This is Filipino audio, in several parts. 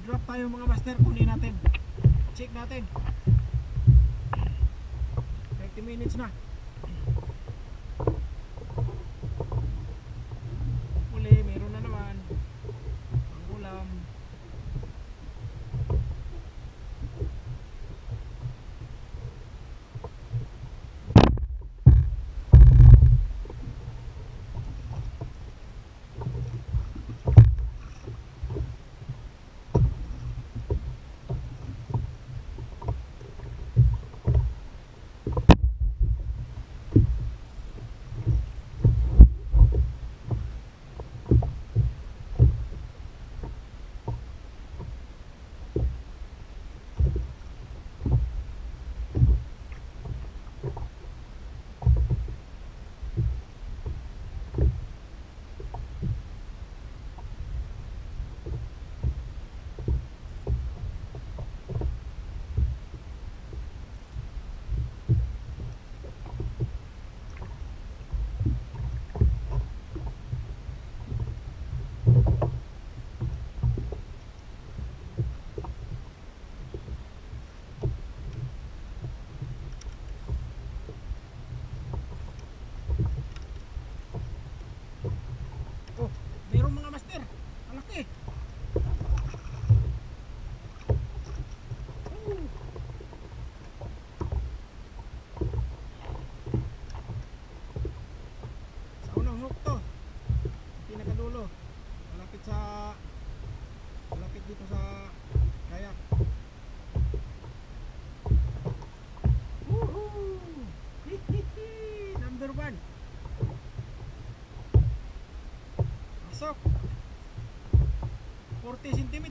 Mag-drop tayo mga master, kunin natin. Check natin. 30 minutes na. Dito sa kayak. Woohoo! Number one. Pasok. 40 cm.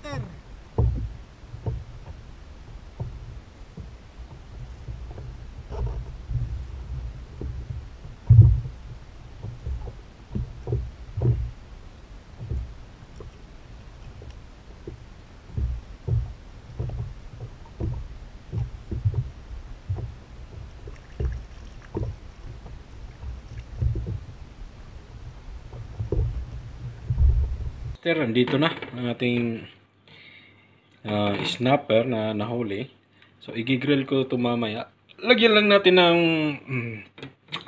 Master, nandito na ang ating ah, snapper na nahuli. So, igigrill ko ito mamaya. Lagyan lang natin ng mm,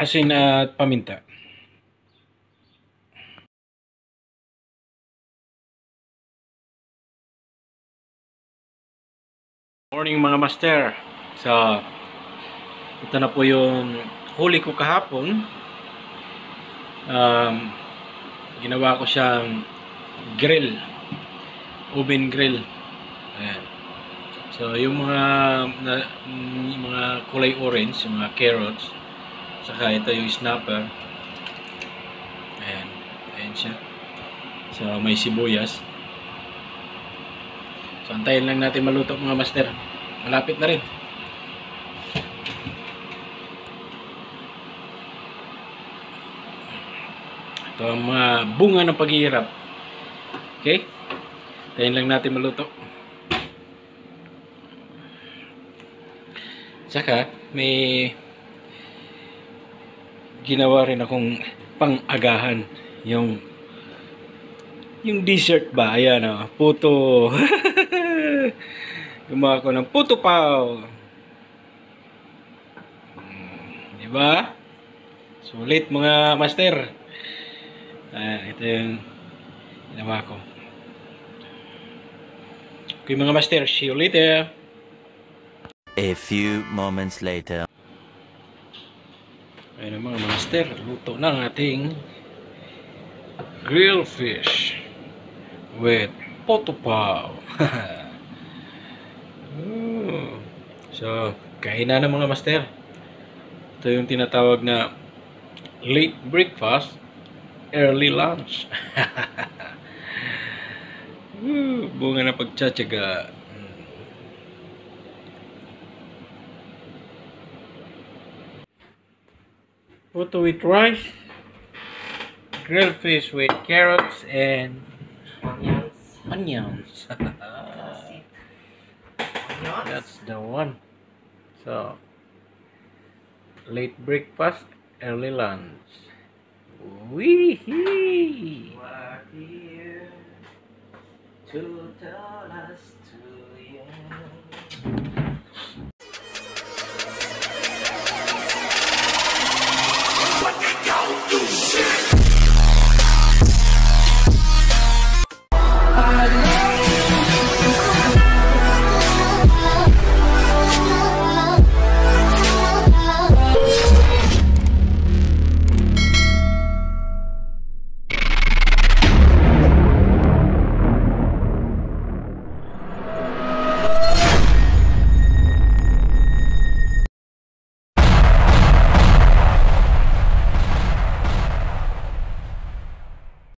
asin at paminta. Morning mga master. So, ito na po yung huli ko kahapon. Um, ginawa ko siyang grill. Oven grill. Ayan. So yung mga na, yung mga kulay orange yung mga carrots saka ito yung snapper. Ayan. Ayan siya. So may sibuyas. So antayin lang natin maluto mga master. Malapit na rin. Ito ang mga bunga ng paghihirap Okay? Tayin lang natin maluto. Saka, may ginawa rin akong pang-agahan. Yung yung dessert ba? Ayan o. Puto. Gumawa ko ng puto pao. Hmm, Di ba? Sulit mga master. Ah, ito yung ginawa ko. Okay mga master, see you later. A few moments later. Ayun mga master, luto na ang ating grilled fish with potopaw. So, kain na ng mga master. Ito yung tinatawag na late breakfast, early lunch. Ooh, bunga na pagtsatsaga. Puto with rice, grilled fish with carrots and Onions. onions. Onions. That's the one. So, late breakfast, early lunch. Wee-hee! What are you to tell us to